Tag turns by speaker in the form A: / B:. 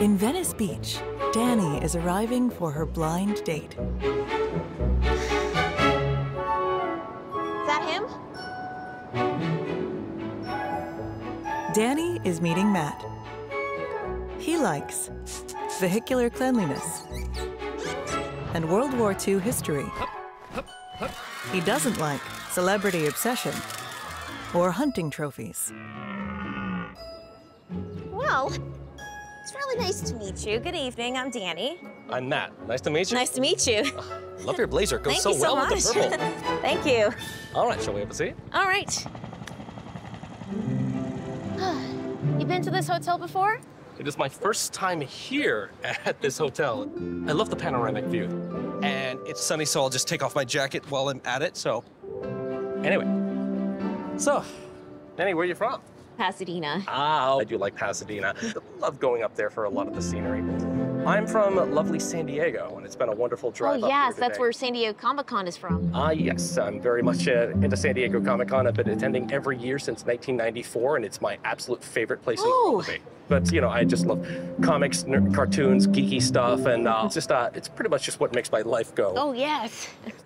A: In Venice Beach, Danny is arriving for her blind date.
B: Is that him?
A: Danny is meeting Matt. He likes vehicular cleanliness and World War II history. He doesn't like celebrity obsession or hunting trophies.
B: Well, it's really nice to meet you. Good evening. I'm Danny.
C: I'm Matt. Nice to meet you.
B: Nice to meet you.
C: Ah, love your blazer. Goes so
B: so
C: well
B: much.
C: with the purple.
B: Thank you.
C: All right, shall we have a seat?
B: All right. you been to this hotel before?
C: It is my first time here at this hotel. I love the panoramic view. And it's sunny, so I'll just take off my jacket while I'm at it. So, anyway. So, Danny, where are you from?
B: Pasadena.
C: Ah, I do like Pasadena. love going up there for a lot of the scenery. I'm from lovely San Diego, and it's been a wonderful drive
B: Oh, yes, that's where San Diego Comic Con is from.
C: Ah, yes. I'm very much uh, into San Diego Comic Con. I've been attending every year since 1994, and it's my absolute favorite place in the to. But, you know, I just love comics, cartoons, geeky stuff, and uh, it's just, uh, it's pretty much just what makes my life go.
B: Oh, yes.